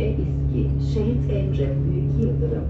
Bilge İski, Şehit Emre Büyük Yıldırım,